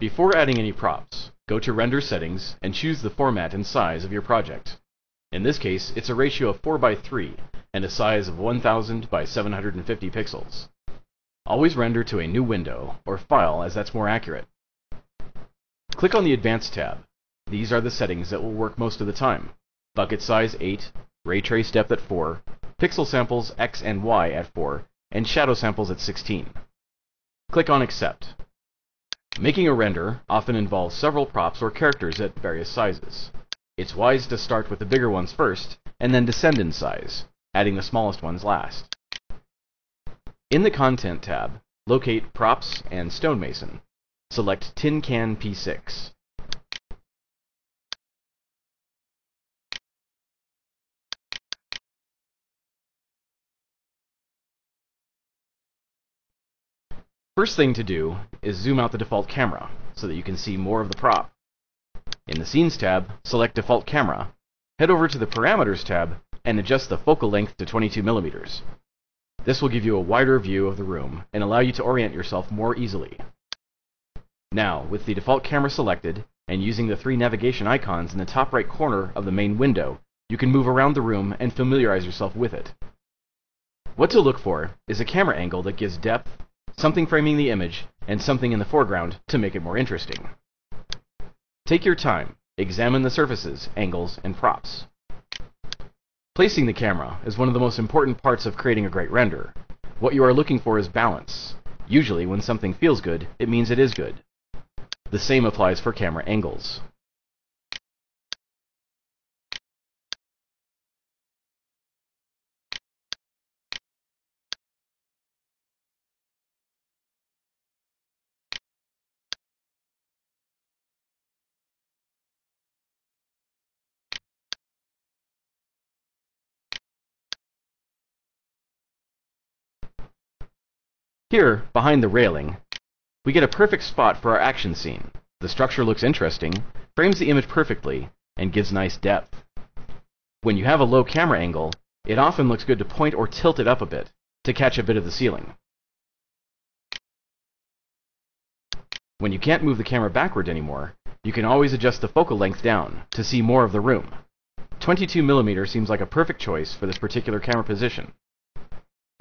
Before adding any props, go to Render Settings and choose the format and size of your project. In this case, it's a ratio of 4 by 3 and a size of 1000 by 750 pixels. Always render to a new window or file as that's more accurate. Click on the Advanced tab. These are the settings that will work most of the time. Bucket size 8, ray trace depth at 4, pixel samples X and Y at 4, and shadow samples at 16. Click on Accept. Making a render often involves several props or characters at various sizes. It's wise to start with the bigger ones first, and then descend in size, adding the smallest ones last. In the Content tab, locate Props and Stonemason. Select Tin Can P6. First thing to do is zoom out the default camera so that you can see more of the prop. In the Scenes tab, select Default Camera, head over to the Parameters tab, and adjust the focal length to 22 millimeters. This will give you a wider view of the room and allow you to orient yourself more easily. Now, with the default camera selected, and using the three navigation icons in the top right corner of the main window, you can move around the room and familiarize yourself with it. What to look for is a camera angle that gives depth, something framing the image, and something in the foreground to make it more interesting. Take your time, examine the surfaces, angles, and props. Placing the camera is one of the most important parts of creating a great render. What you are looking for is balance. Usually, when something feels good, it means it is good. The same applies for camera angles. Here, behind the railing, we get a perfect spot for our action scene. The structure looks interesting, frames the image perfectly, and gives nice depth. When you have a low camera angle, it often looks good to point or tilt it up a bit to catch a bit of the ceiling. When you can't move the camera backward anymore, you can always adjust the focal length down to see more of the room. 22mm seems like a perfect choice for this particular camera position.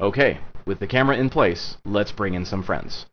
Okay, with the camera in place, let's bring in some friends.